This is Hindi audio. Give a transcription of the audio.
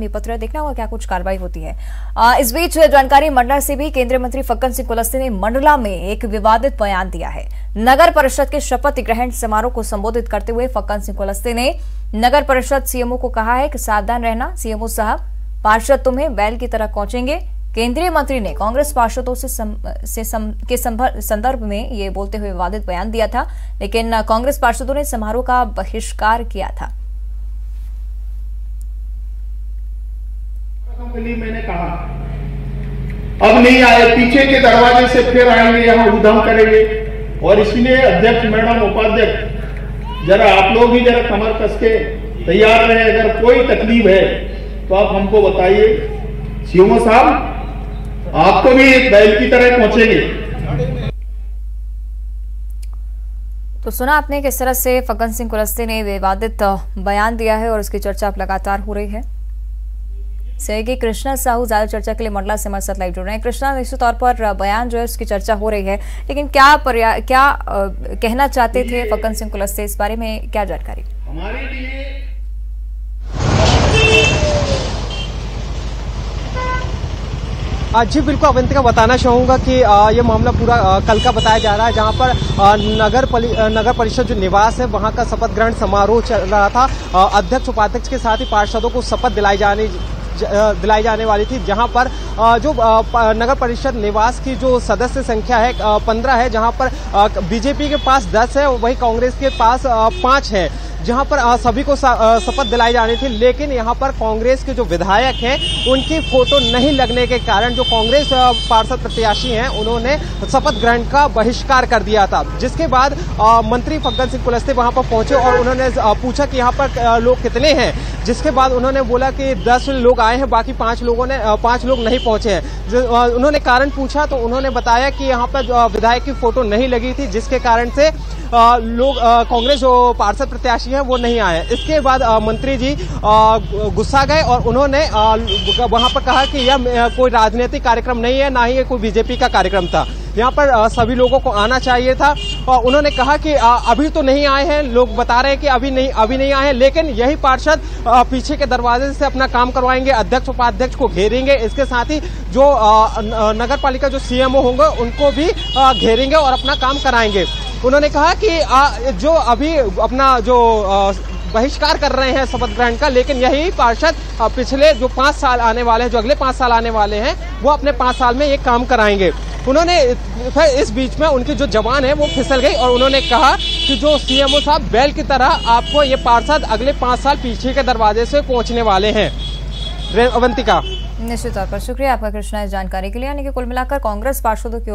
नाम पत्र देखना होगा क्या कुछ कार्रवाई होती है। आ, इस बीच जानकारी मंडला से भी केंद्रीय मंत्री फक्कन सिंह कुलस्ते ने मंडला में एक विवादित बयान दिया है। नगर परिषद के शपथ ग्रहण समारोह को संबोधित करते हुए फक्कन सिंह कुलस्ते ने नगर परिषद सीएमओ को कहा है कि सावधान रहना। सीएमओ साहब पार्षद तुम्हें बैल की तरह पहुँचेंगे केंद्रीय मंत्री ने कांग्रेस पार्षदों से, सम, से सम, के संदर्भ में ये बोलते हुए विवादित बयान दिया था लेकिन कांग्रेस पार्षदों ने समारोह का बहिष्कार किया था। लिए मैंने कहा। अब नहीं आए, पीछे के दरवाजे से फिर आएँगे, यहाँ उधम करेंगे। और इसलिए अध्यक्ष, मैडम, उपाध्यक्ष, जरा आप लोग भी जरा कमर कस के तैयार रहे। अगर कोई तकलीफ़ है तो आप हमको बताइए। सीएमओ साहब आपको भी एक बैल की तरह पहुँचेंगे। तो सुना आपने किस तरह से फगन सिंह कुलस्ते ने विवादित बयान दिया है और उसकी चर्चा अब लगातार हो रही है। सहयोगी कृष्णा साहू ज़्यादा चर्चा के लिए मंडला से हमारे साथ लाइव जुड़ रहे हैं। कृष्णा निश्चित तौर पर बयान जो है उसकी चर्चा हो रही है लेकिन क्या पर्या क्या आ, कहना चाहते थे फक्कन सिंह कुलस्ते इस बारे में क्या जानकारी? हमारे लिए जी बिल्कुल अवंतिका बताना चाहूँगा कि ये मामला पूरा कल का बताया जा रहा है जहाँ पर नगर नगर परिषद जो निवास है वहाँ का शपथ ग्रहण समारोह चल रहा था। अध्यक्ष उपाध्यक्ष के साथ ही पार्षदों को शपथ दिलाई जाने दिलाई जाने वाली थी, जहाँ पर जो नगर परिषद निवास की जो सदस्य संख्या है पंद्रह है, जहाँ पर बीजेपी के पास दस है, वही कांग्रेस के पास पाँच है, जहाँ पर सभी को शपथ दिलाई जानी थी, लेकिन यहाँ पर कांग्रेस के जो विधायक हैं, उनकी फ़ोटो नहीं लगने के कारण जो कांग्रेस पार्षद प्रत्याशी हैं, उन्होंने शपथ ग्रहण का बहिष्कार कर दिया था, जिसके बाद मंत्री फग्गन सिंह कुलस्ते वहाँ पर पहुँचे और उन्होंने पूछा कि यहाँ पर लोग कितने हैं जिसके बाद उन्होंने बोला कि दस लोग आए हैं, बाकी पाँच लोगों ने पाँच लोग नहीं पहुँचे हैं। उन्होंने कारण पूछा तो उन्होंने बताया कि यहाँ पर विधायक की फ़ोटो नहीं लगी थी, जिसके कारण से लोग कांग्रेस जो पार्षद प्रत्याशी हैं वो नहीं आए इसके बाद मंत्री जी गुस्सा गए और उन्होंने वहाँ पर कहा कि यह कोई राजनीतिक कार्यक्रम नहीं है, ना ही कोई बीजेपी का कार्यक्रम था। यहाँ पर सभी लोगों को आना चाहिए था। और उन्होंने कहा कि अभी तो नहीं आए हैं। लोग बता रहे हैं कि अभी नहीं अभी नहीं आए हैं, लेकिन यही पार्षद पीछे के दरवाजे से अपना काम करवाएँगे, अध्यक्ष, उपाध्यक्ष को घेरेंगे। इसके साथ ही जो नगर पालिका जो सीएमओ होंगे, उनको भी घेरेंगे और अपना काम कराएँगे। उन्होंने कहा कि जो अभी अपना जो बहिष्कार कर रहे हैं शपथ ग्रहण का, लेकिन यही पार्षद पिछले जो पाँच साल आने वाले हैं, जो अगले पाँच साल आने वाले हैं, वो अपने पाँच साल में ये काम कराएँगे। उन्होंने फिर इस बीच में उनकी जो जवान है, वो फिसल गई और उन्होंने कहा कि जो सीएमओ साहब बैल की तरह आपको ये पार्षद अगले पाँच साल पीछे के दरवाजे से पहुँचने वाले हैं। अवंतिका। निश्चित तौर पर शुक्रिया आपका कृष्णा इस जानकारी के लिए। यानी कि कुल मिलाकर कांग्रेस पार्षदों की